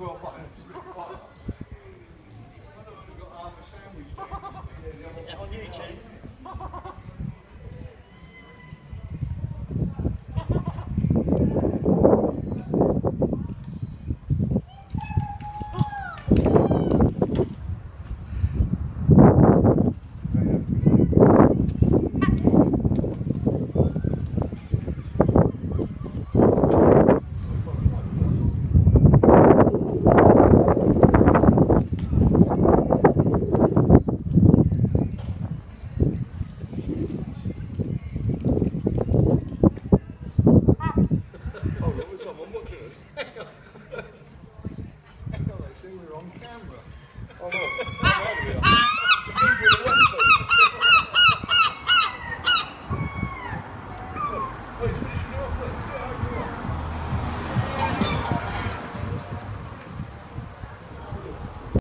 12 buttons. Uh, Is that on YouTube? Please finish your flip.